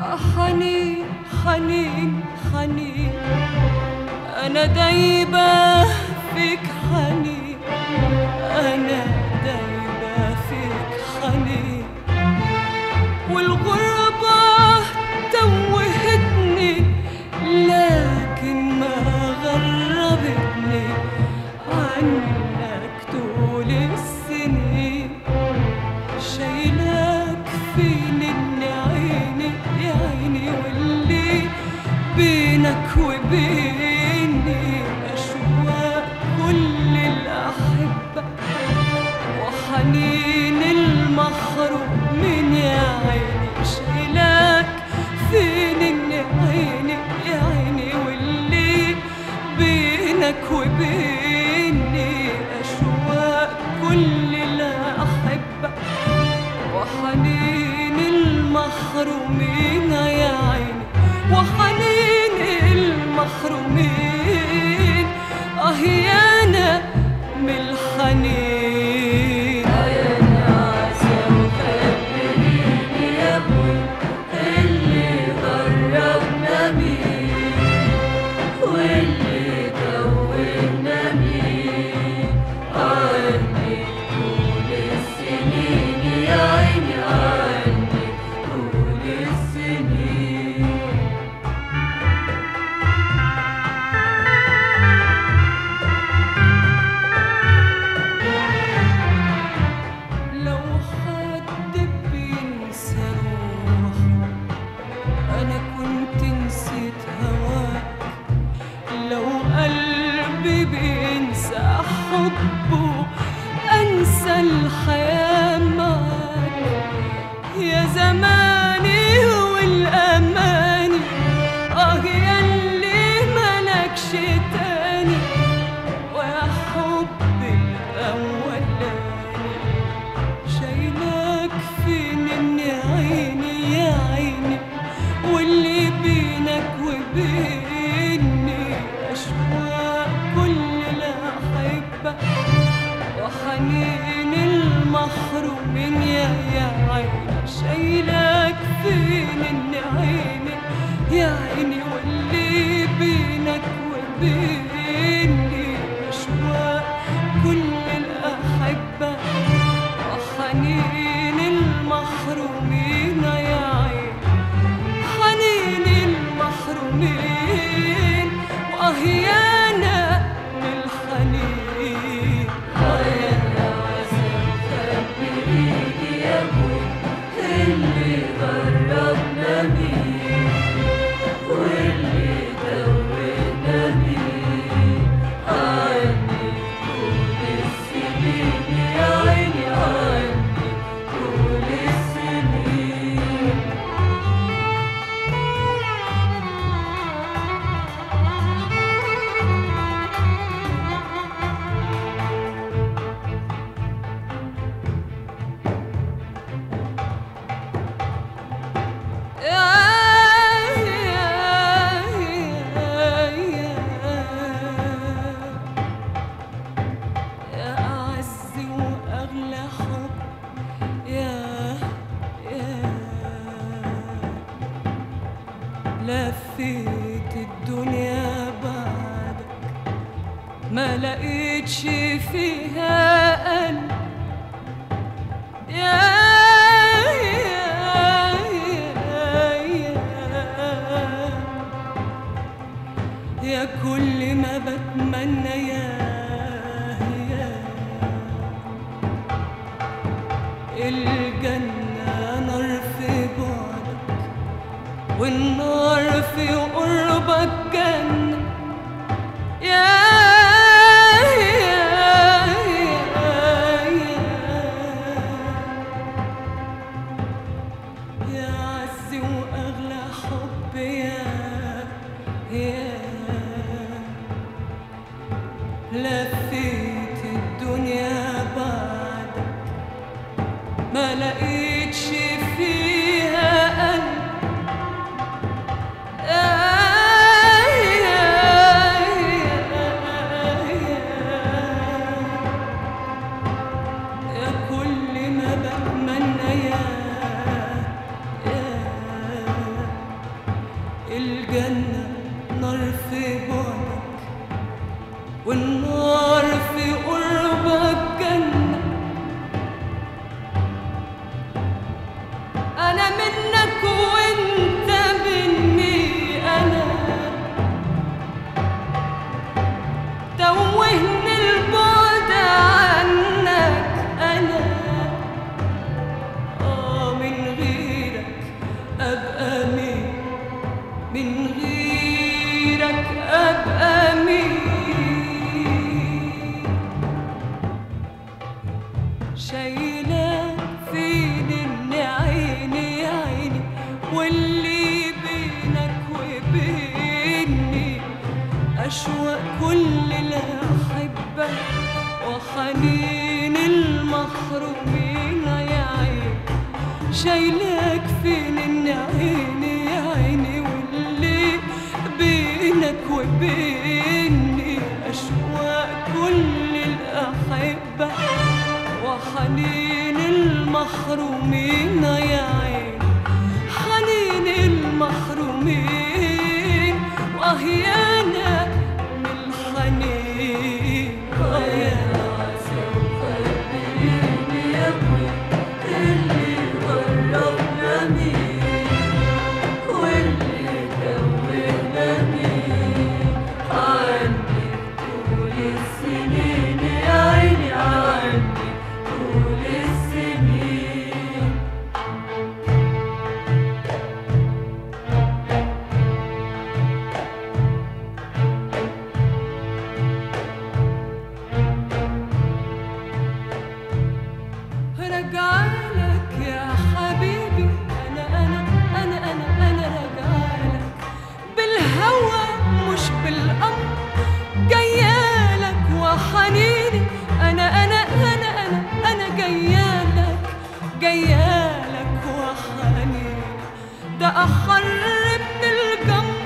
آه، حنين حنين حنين أنا دايبة فيك حنين أنا دايبة فيك حنين والغربة توهتني لكن ما غربتني عنك here. أنسى حبه أنسى الحياة معك يا زمان لفيت الدنيا بعدك ما لقيتش فيها قلب يا كل ما بتمنى يا هي الجنة when I feel. شايلة عيني يا عيني واللي بينك وبيني. أشواق كل الأحبة وحنين يا عيني. شايلك فين عيني يا عيني واللي بينك وبيني. أشواق كل الأحبة وحنين المحرومين يا عيني. جيالك وحنيني ده من الجمر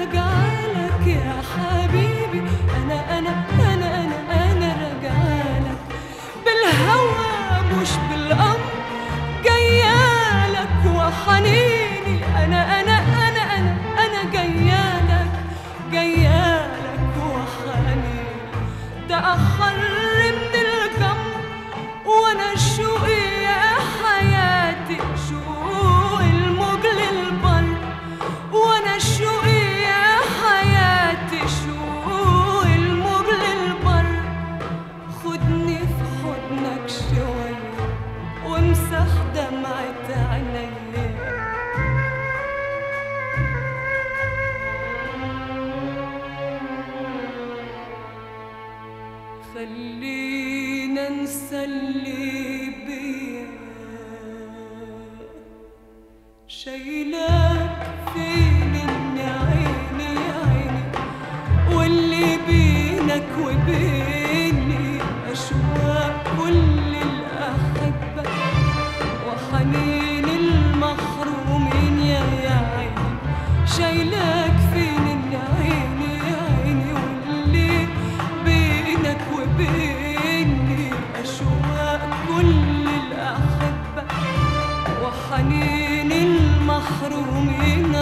رجعلك يا حبيبي. أنا أنا أنا أنا أنا رجعلك بالهوى مش بالامر جيالك وحنيني. أنا أنا أنا أنا أنا جيالك. جيالك وحنيني ده محرومين